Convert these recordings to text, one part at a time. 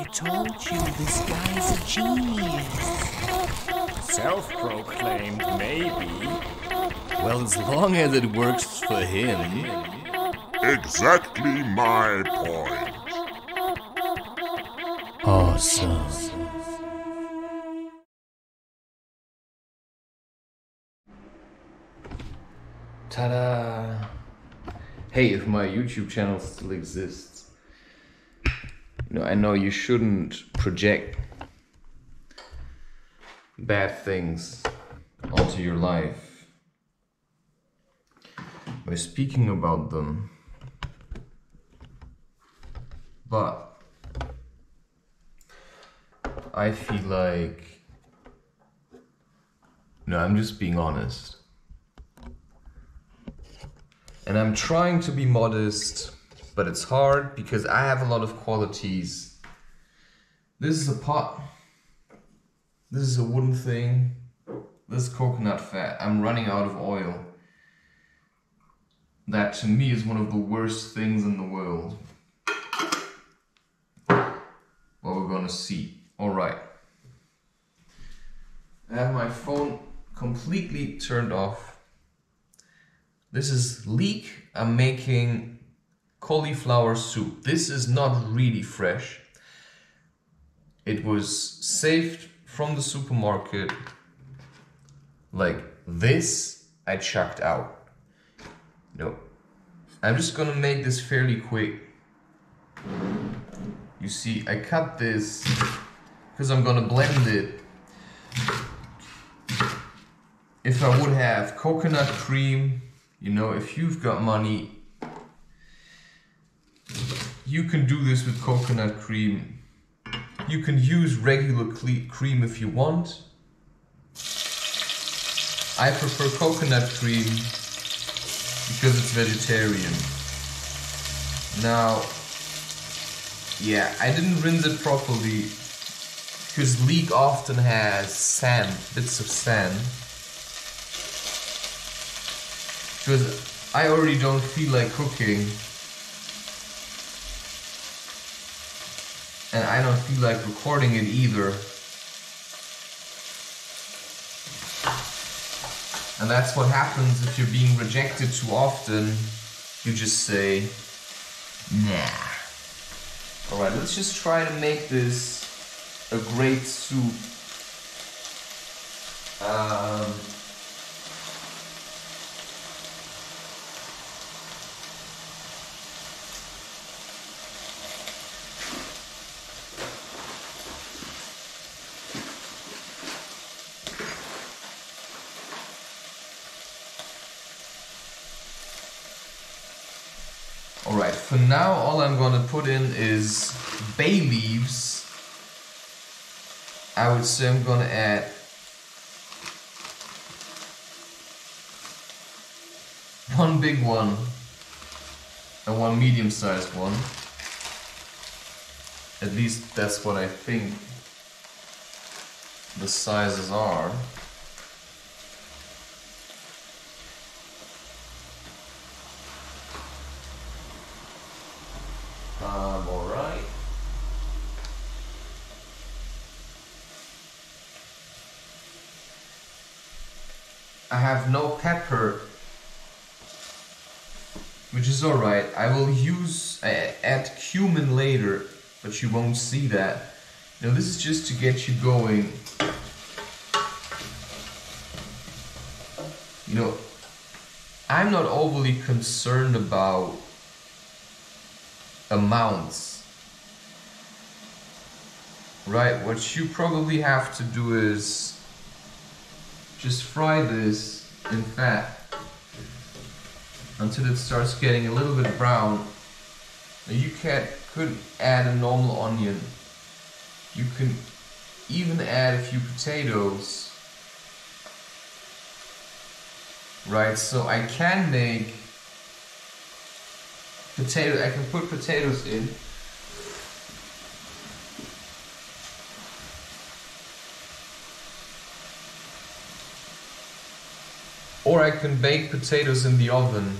I told you this guy's a genius. Self-proclaimed, maybe. Well, as long as it works for him. Exactly my point. Awesome. Ta-da! Hey, if my YouTube channel still exists, know, I know you shouldn't project bad things onto your life by speaking about them. But I feel like, no, I'm just being honest. And I'm trying to be modest, but it's hard because I have a lot of qualities. This is a pot. This is a wooden thing. This is coconut fat. I'm running out of oil. That to me is one of the worst things in the world. Well, we're gonna see. Alright. I have my phone completely turned off. This is leek. I'm making cauliflower soup. This is not really fresh. It was saved from the supermarket. Like this, I chucked out. No. I'm just gonna make this fairly quick. You see, I cut this because I'm gonna blend it. If I would have coconut cream, you know, if you've got money, you can do this with coconut cream. You can use regular cream if you want. I prefer coconut cream because it's vegetarian. Now, yeah, I didn't rinse it properly because leek often has sand, bits of sand. Because I already don't feel like cooking. And I don't feel like recording it either. And that's what happens if you're being rejected too often. You just say, nah. Alright, let's just try to make this a great soup. Um, Alright, for now all I'm gonna put in is bay leaves. I would say I'm gonna add one big one and one medium sized one. At least that's what I think the sizes are. Um, alright. I have no pepper, which is alright. I will use, uh, add cumin later, but you won't see that. Now this is just to get you going. You know, I'm not overly concerned about amounts. Right, what you probably have to do is just fry this in fat until it starts getting a little bit brown. You can could add a normal onion. You can even add a few potatoes. Right, so I can make potato, I can put potatoes in. Or I can bake potatoes in the oven.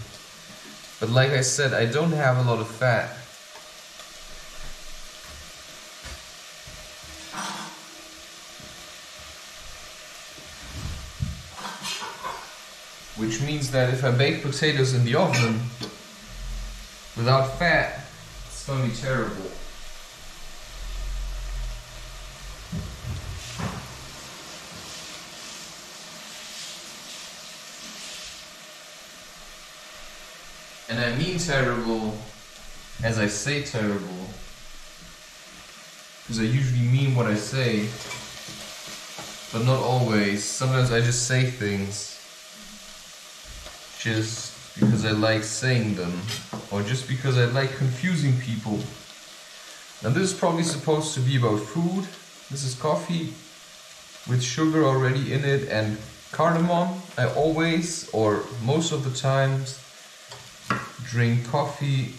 But like I said, I don't have a lot of fat. Which means that if I bake potatoes in the oven without fat, it's gonna be terrible. Terrible as I say terrible. Because I usually mean what I say. But not always. Sometimes I just say things just because I like saying them. Or just because I like confusing people. Now this is probably supposed to be about food. This is coffee with sugar already in it and cardamom. I always, or most of the times, drink coffee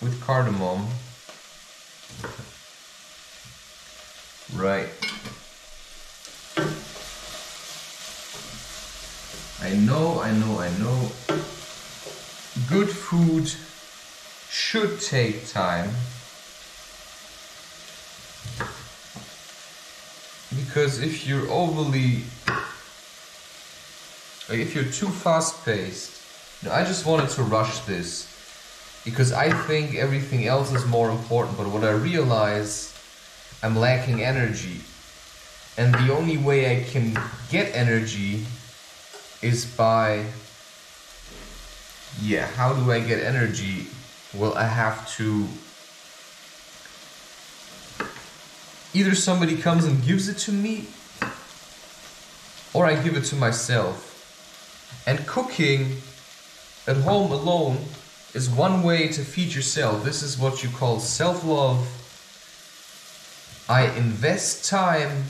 with cardamom. Right. I know, I know, I know. Good food should take time. Because if you're overly, if you're too fast paced, no, I just wanted to rush this because I think everything else is more important. But what I realize, I'm lacking energy, and the only way I can get energy is by yeah. How do I get energy? Well, I have to. Either somebody comes and gives it to me, or I give it to myself. And cooking at home alone is one way to feed yourself. This is what you call self love. I invest time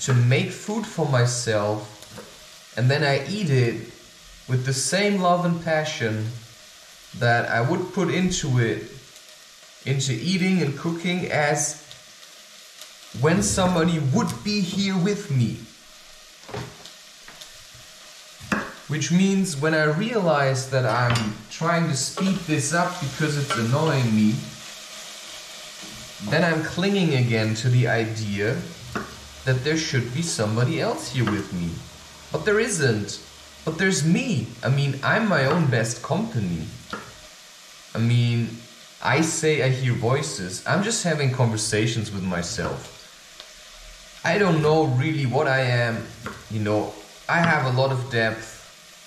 to make food for myself and then I eat it with the same love and passion that I would put into it, into eating and cooking, as when somebody would be here with me. Which means when I realize that I'm trying to speed this up because it's annoying me, then I'm clinging again to the idea that there should be somebody else here with me. But there isn't. But there's me. I mean, I'm my own best company. I mean, I say I hear voices. I'm just having conversations with myself. I don't know really what I am. You know, I have a lot of depth.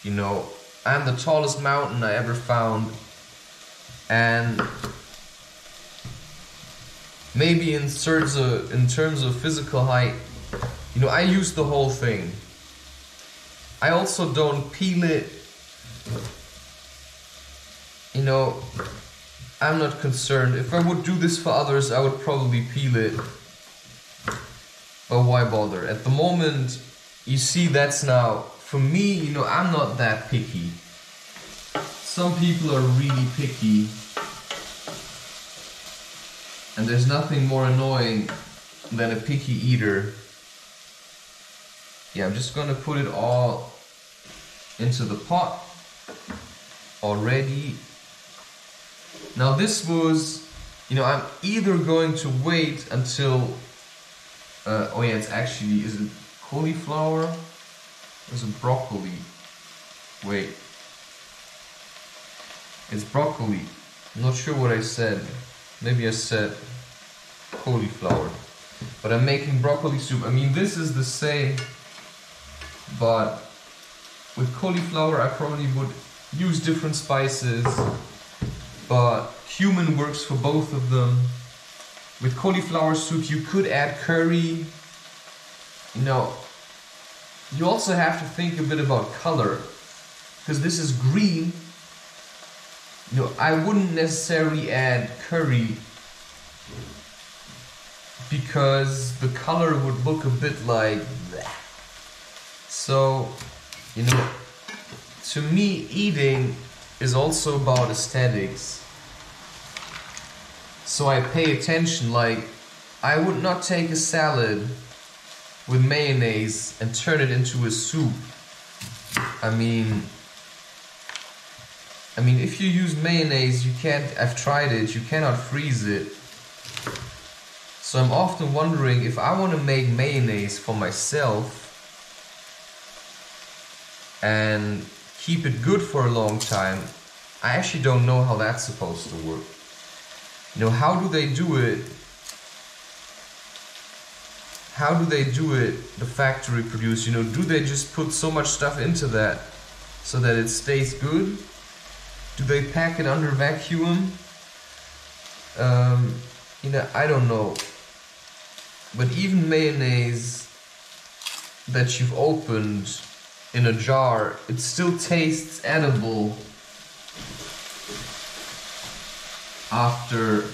You know, I'm the tallest mountain I ever found. And maybe in terms of in terms of physical height, you know, I use the whole thing. I also don't peel it. You know, I'm not concerned. If I would do this for others, I would probably peel it. But why bother? At the moment, you see, that's now, for me, you know, I'm not that picky. Some people are really picky. And there's nothing more annoying than a picky eater. Yeah, I'm just gonna put it all into the pot already. Now this was, you know, I'm either going to wait until, uh, oh yeah, it's actually, is it cauliflower? Is it broccoli? Wait. It's broccoli. I'm not sure what I said. Maybe I said cauliflower. But I'm making broccoli soup. I mean, this is the same, but with cauliflower I probably would use different spices, but cumin works for both of them. With cauliflower soup you could add curry. You know, you also have to think a bit about color, because this is green. You know, I wouldn't necessarily add curry because the color would look a bit like that. So, you know, to me, eating is also about aesthetics. So I pay attention, like, I would not take a salad with mayonnaise and turn it into a soup. I mean, I mean, if you use mayonnaise, you can't, I've tried it, you cannot freeze it. So I'm often wondering if I want to make mayonnaise for myself and keep it good for a long time, I actually don't know how that's supposed to work. You know, how do they do it? How do they do it, the factory produce? You know, do they just put so much stuff into that so that it stays good? Do they pack it under vacuum? Um, you know, I don't know. But even mayonnaise that you've opened in a jar, it still tastes edible after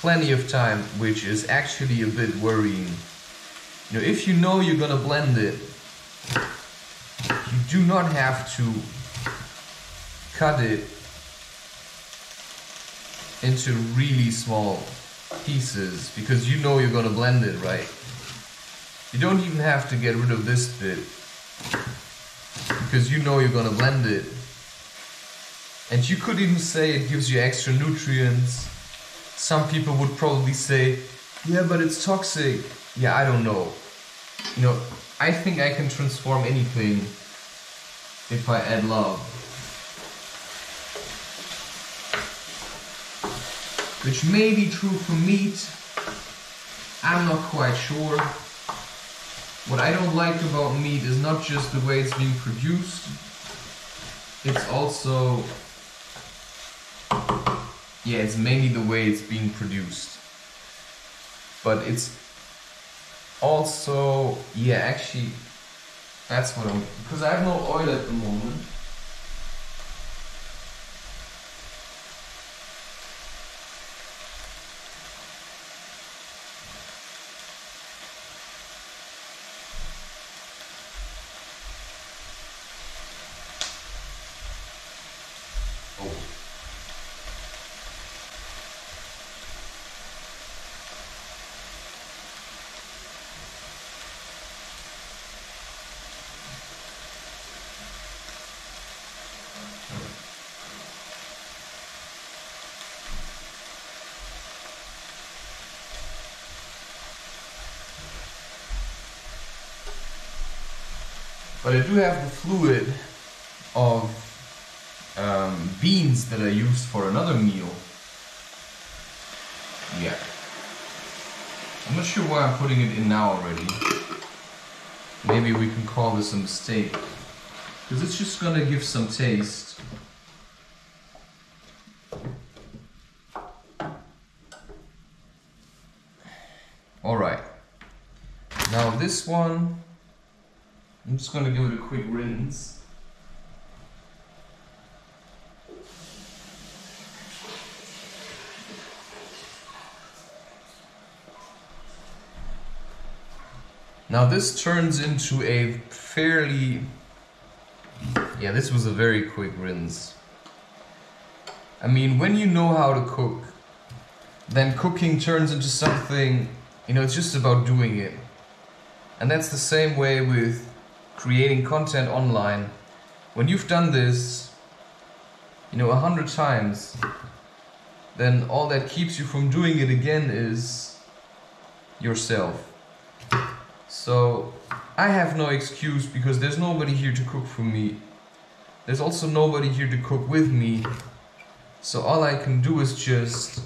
plenty of time, which is actually a bit worrying. Know, if you know you're gonna blend it, you do not have to cut it into really small pieces because you know you're gonna blend it, right? You don't even have to get rid of this bit because you know you're gonna blend it. And you could even say it gives you extra nutrients. Some people would probably say, yeah, but it's toxic. Yeah, I don't know. You know, I think I can transform anything if I add love. which may be true for meat. I'm not quite sure. What I don't like about meat is not just the way it's being produced, it's also, yeah, it's mainly the way it's being produced. But it's also, yeah, actually, that's what I'm, because I have no oil at the moment. But I do have the fluid of um, beans that I used for another meal. Yeah. I'm not sure why I'm putting it in now already. Maybe we can call this a mistake. Because it's just gonna give some taste. Alright. Now this one I'm just going to give it a quick rinse. Now this turns into a fairly, yeah, this was a very quick rinse. I mean, when you know how to cook, then cooking turns into something, you know, it's just about doing it. And that's the same way with creating content online, when you've done this, you know, a hundred times, then all that keeps you from doing it again is yourself. So I have no excuse because there's nobody here to cook for me. There's also nobody here to cook with me. So all I can do is just,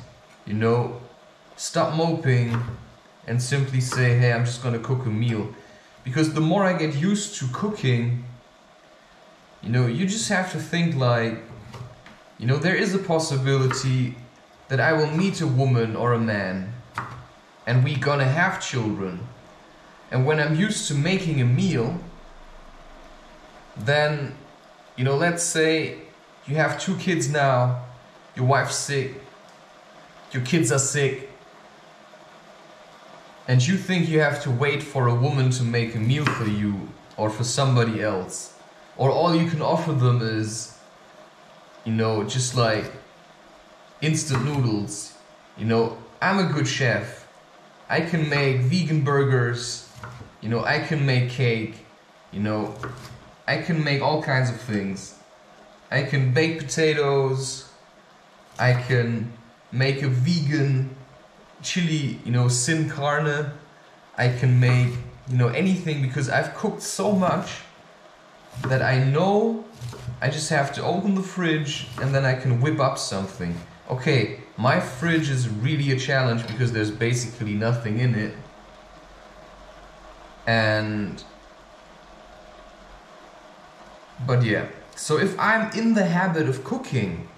you know, stop moping and simply say, hey, I'm just gonna cook a meal because the more I get used to cooking, you know, you just have to think like, you know, there is a possibility that I will meet a woman or a man and we gonna have children. And when I'm used to making a meal, then, you know, let's say you have two kids now, your wife's sick, your kids are sick, and you think you have to wait for a woman to make a meal for you or for somebody else, or all you can offer them is, you know, just like instant noodles. You know, I'm a good chef. I can make vegan burgers. You know, I can make cake. You know, I can make all kinds of things. I can bake potatoes. I can make a vegan chili, you know, sin carne. I can make, you know, anything because I've cooked so much that I know I just have to open the fridge and then I can whip up something. Okay, my fridge is really a challenge because there's basically nothing in it. And. But yeah, so if I'm in the habit of cooking,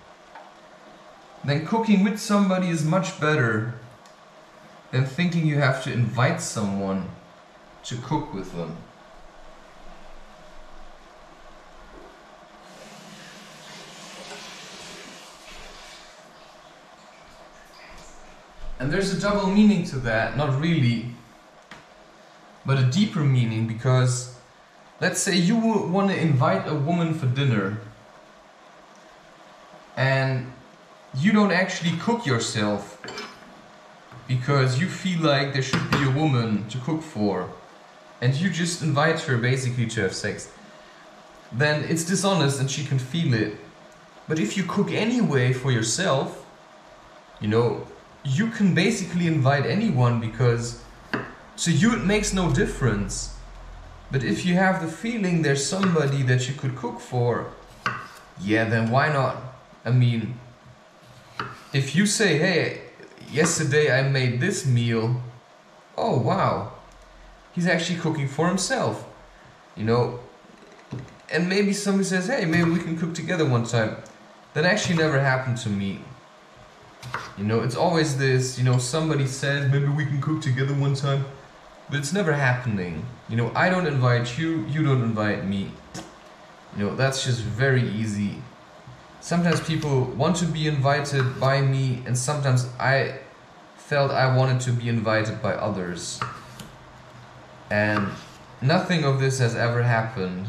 then cooking with somebody is much better than thinking you have to invite someone to cook with them. And there's a double meaning to that, not really, but a deeper meaning because let's say you want to invite a woman for dinner and you don't actually cook yourself because you feel like there should be a woman to cook for and you just invite her basically to have sex, then it's dishonest and she can feel it. But if you cook anyway for yourself, you know, you can basically invite anyone because to you it makes no difference. But if you have the feeling there's somebody that you could cook for, yeah, then why not? I mean, if you say, hey, yesterday I made this meal, oh wow, he's actually cooking for himself, you know, and maybe somebody says, hey, maybe we can cook together one time. That actually never happened to me. You know, it's always this, you know, somebody says maybe we can cook together one time, but it's never happening. You know, I don't invite you, you don't invite me. You know, that's just very easy. Sometimes people want to be invited by me, and sometimes I felt I wanted to be invited by others. And nothing of this has ever happened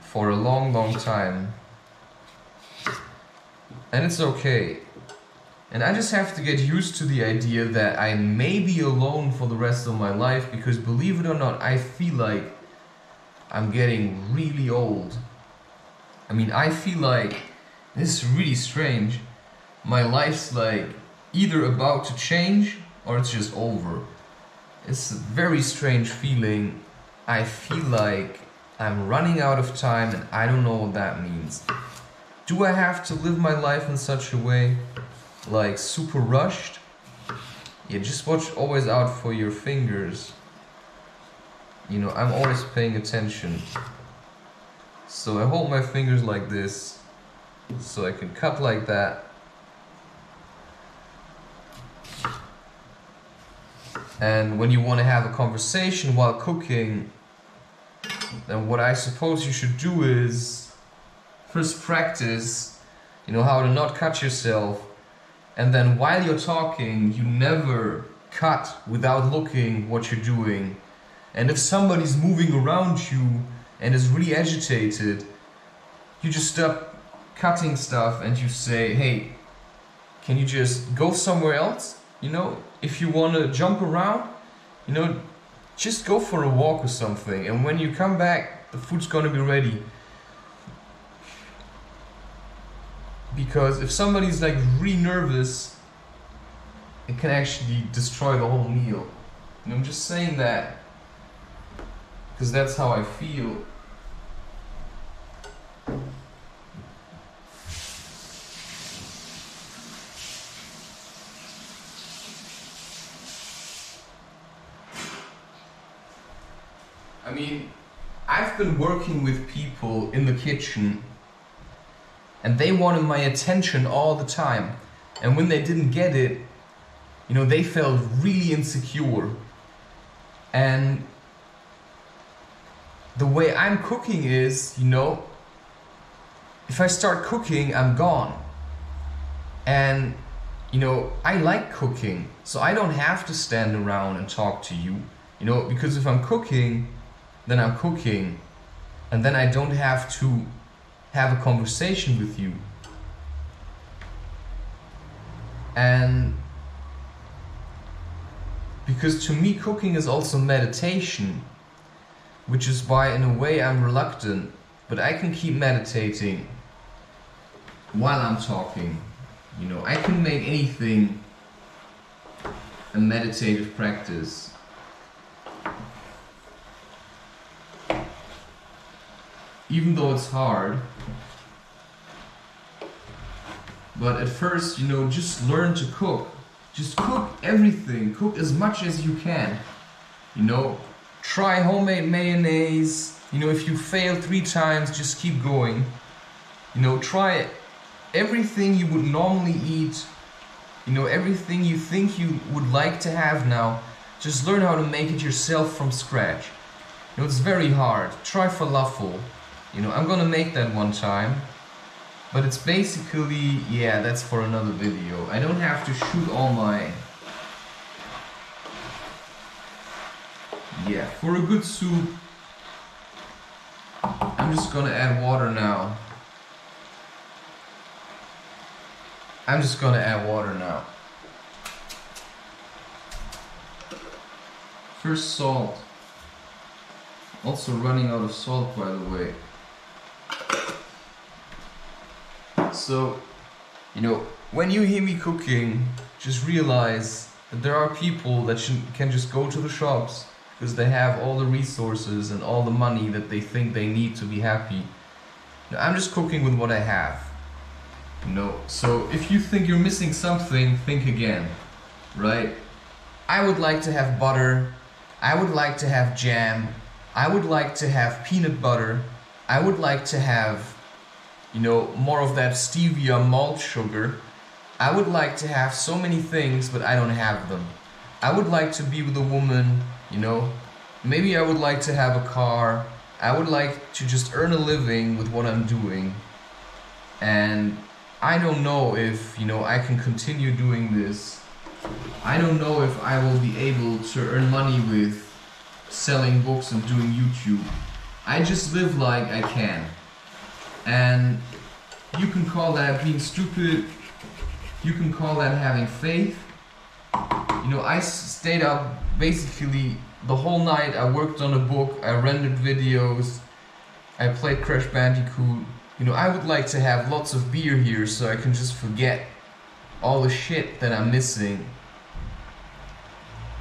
for a long, long time. And it's okay. And I just have to get used to the idea that I may be alone for the rest of my life because believe it or not, I feel like I'm getting really old. I mean, I feel like this is really strange. My life's like either about to change or it's just over. It's a very strange feeling. I feel like I'm running out of time and I don't know what that means. Do I have to live my life in such a way? Like super rushed? Yeah, just watch always out for your fingers. You know, I'm always paying attention. So I hold my fingers like this, so I can cut like that. And when you want to have a conversation while cooking, then what I suppose you should do is first practice, you know, how to not cut yourself. And then while you're talking, you never cut without looking what you're doing. And if somebody's moving around you and is really agitated, you just stop cutting stuff and you say, hey, can you just go somewhere else? You know, if you want to jump around, you know, just go for a walk or something. And when you come back, the food's gonna be ready. Because if somebody's like really nervous, it can actually destroy the whole meal. And I'm just saying that because that's how I feel. I mean, I've been working with people in the kitchen and they wanted my attention all the time. And when they didn't get it, you know, they felt really insecure. And the way I'm cooking is, you know, if I start cooking, I'm gone. And, you know, I like cooking, so I don't have to stand around and talk to you, you know, because if I'm cooking, then I'm cooking, and then I don't have to have a conversation with you. And because to me, cooking is also meditation, which is why, in a way, I'm reluctant, but I can keep meditating while I'm talking. You know, I can make anything a meditative practice. even though it's hard. But at first, you know, just learn to cook. Just cook everything. Cook as much as you can. You know, try homemade mayonnaise. You know, if you fail three times, just keep going. You know, try everything you would normally eat. You know, everything you think you would like to have now. Just learn how to make it yourself from scratch. You know, it's very hard. Try falafel. You know, I'm gonna make that one time. But it's basically, yeah, that's for another video. I don't have to shoot all my... Yeah, for a good soup, I'm just gonna add water now. I'm just gonna add water now. First salt. Also running out of salt by the way. So, you know, when you hear me cooking, just realize that there are people that can just go to the shops because they have all the resources and all the money that they think they need to be happy. Now, I'm just cooking with what I have. You know, so if you think you're missing something, think again, right? I would like to have butter. I would like to have jam. I would like to have peanut butter. I would like to have, you know, more of that stevia malt sugar. I would like to have so many things, but I don't have them. I would like to be with a woman, you know. Maybe I would like to have a car. I would like to just earn a living with what I'm doing. And I don't know if, you know, I can continue doing this. I don't know if I will be able to earn money with selling books and doing YouTube. I just live like I can. And you can call that being stupid. You can call that having faith. You know, I stayed up basically the whole night. I worked on a book, I rendered videos, I played Crash Bandicoot. You know, I would like to have lots of beer here so I can just forget all the shit that I'm missing.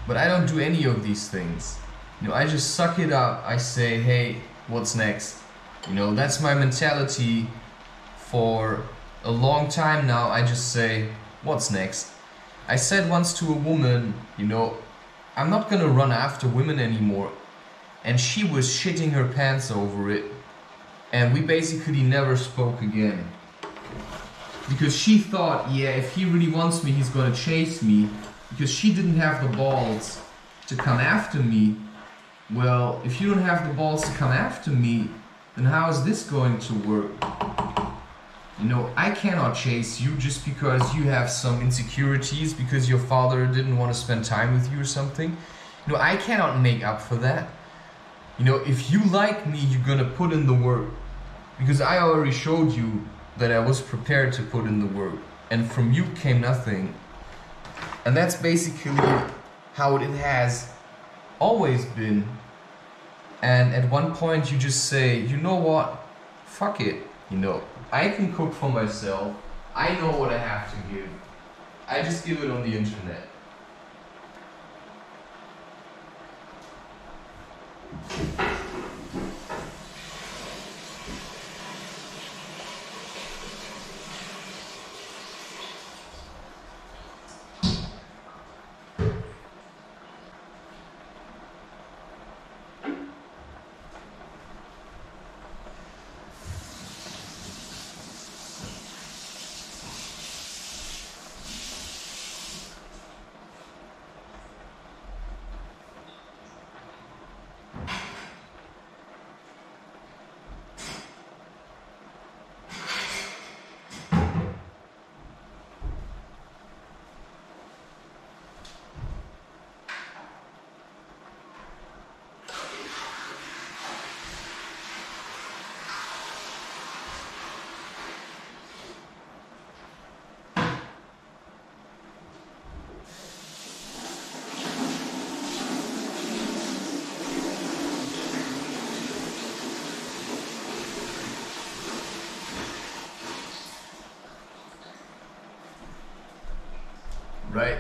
But I don't do any of these things. You know, I just suck it up. I say, hey, what's next? You know, that's my mentality for a long time now. I just say, what's next? I said once to a woman, you know, I'm not gonna run after women anymore. And she was shitting her pants over it. And we basically never spoke again. Because she thought, yeah, if he really wants me, he's gonna chase me. Because she didn't have the balls to come after me. Well, if you don't have the balls to come after me, then how is this going to work? You know, I cannot chase you just because you have some insecurities, because your father didn't want to spend time with you or something. You know, I cannot make up for that. You know, if you like me, you're gonna put in the work. Because I already showed you that I was prepared to put in the work. And from you came nothing. And that's basically how it has always been. And at one point you just say, you know what? Fuck it. You know, I can cook for myself. I know what I have to give. I just give it on the internet.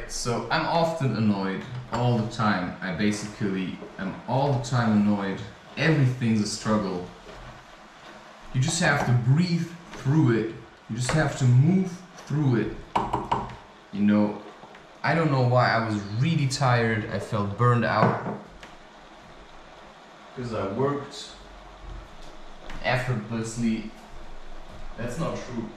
So I'm often annoyed all the time. I basically am all the time annoyed. Everything's a struggle. You just have to breathe through it. You just have to move through it. You know, I don't know why I was really tired. I felt burned out because I worked effortlessly. That's not true.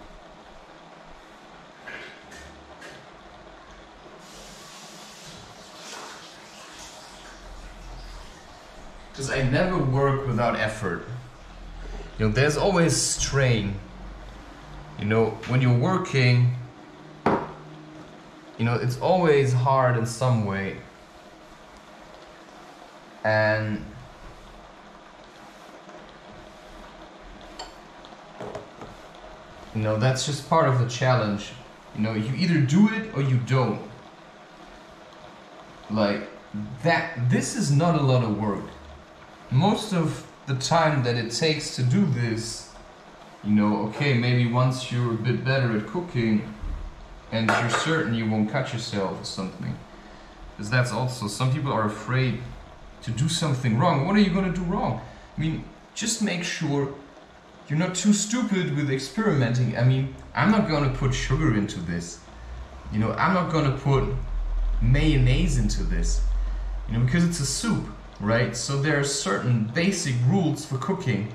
Because I never work without effort. You know, there's always strain. You know, when you're working, you know, it's always hard in some way. And you know, that's just part of the challenge. You know, you either do it or you don't. Like that this is not a lot of work. Most of the time that it takes to do this, you know, okay, maybe once you're a bit better at cooking and you're certain you won't cut yourself or something. Because that's also, some people are afraid to do something wrong. What are you going to do wrong? I mean, just make sure you're not too stupid with experimenting. I mean, I'm not going to put sugar into this. You know, I'm not going to put mayonnaise into this. You know, because it's a soup right? So there are certain basic rules for cooking,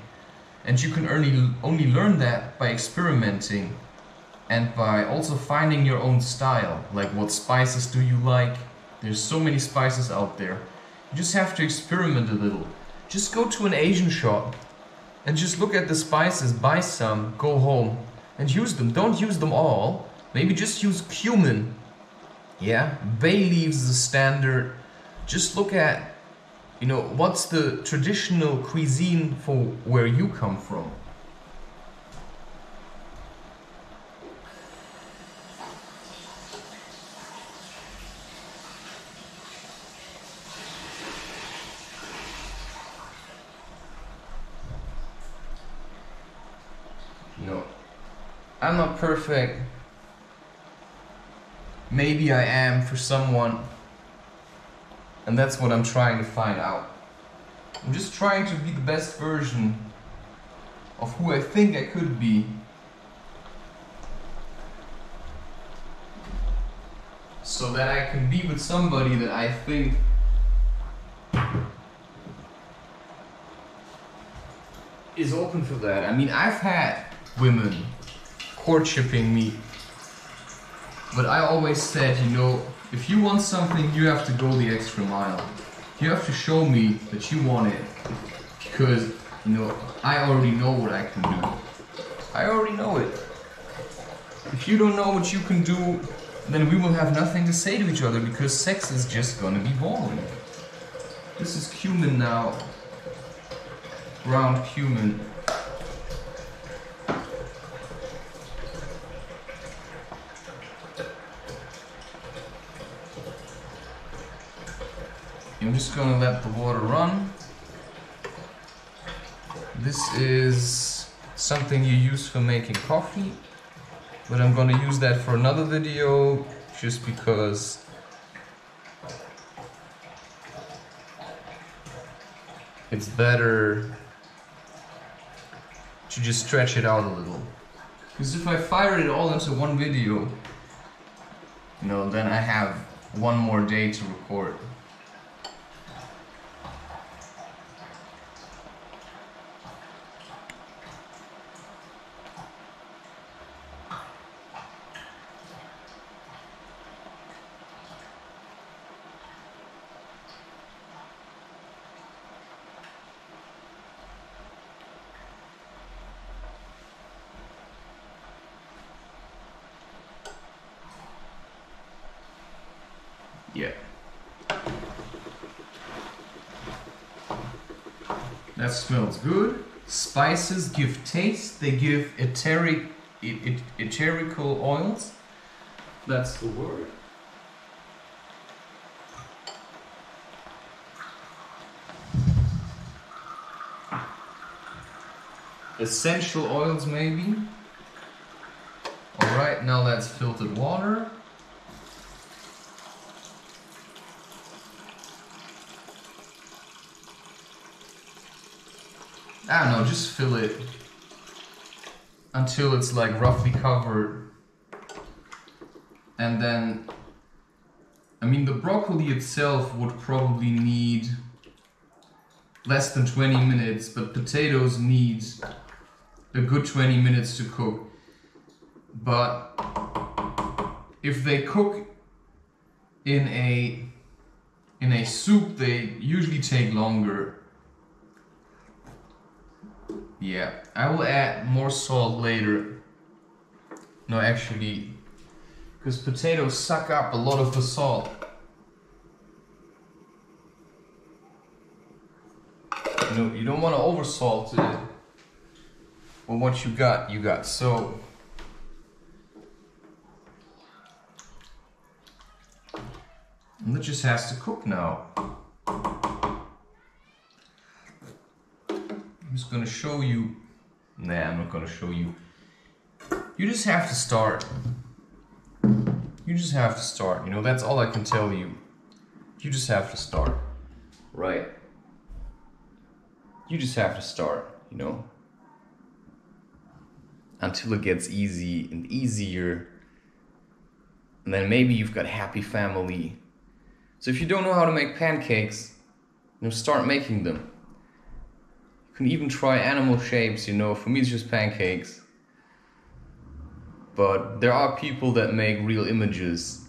and you can only only learn that by experimenting and by also finding your own style. Like what spices do you like? There's so many spices out there. You just have to experiment a little. Just go to an Asian shop and just look at the spices, buy some, go home and use them. Don't use them all. Maybe just use cumin. Yeah, bay leaves is standard. Just look at you know, what's the traditional cuisine for where you come from? Know, I'm not perfect. Maybe I am for someone and that's what I'm trying to find out. I'm just trying to be the best version of who I think I could be. So that I can be with somebody that I think is open for that. I mean, I've had women courtshipping me, but I always said, you know, if you want something, you have to go the extra mile. You have to show me that you want it. Because, you know, I already know what I can do. I already know it. If you don't know what you can do, then we will have nothing to say to each other because sex is just gonna be boring. This is cumin now. Ground cumin. I'm just gonna let the water run. This is something you use for making coffee, but I'm gonna use that for another video just because it's better to just stretch it out a little. Because if I fire it all into one video, you know, then I have one more day to record. Yeah. That smells good. Spices give taste. They give eteric, et, eterical oils. That's the word. Essential oils, maybe. Alright, now that's filtered water. I don't know, just fill it. until it's like roughly covered. And then, I mean, the broccoli itself would probably need less than 20 minutes, but potatoes need a good 20 minutes to cook. But if they cook in a in a soup, they usually take longer. Yeah, I will add more salt later. No, actually, because potatoes suck up a lot of the salt. You know, you don't want to oversalt it. Well, what you got, you got. So, and it just has to cook now. I'm just gonna show you. Nah, I'm not gonna show you. You just have to start. You just have to start. You know, that's all I can tell you. You just have to start. Right. You just have to start, you know? Until it gets easy and easier. And then maybe you've got happy family. So if you don't know how to make pancakes, you know, start making them. Can even try animal shapes, you know, for me it's just pancakes. But there are people that make real images.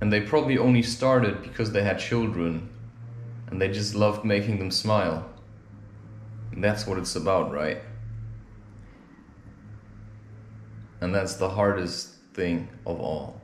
And they probably only started because they had children. And they just loved making them smile. And that's what it's about, right? And that's the hardest thing of all.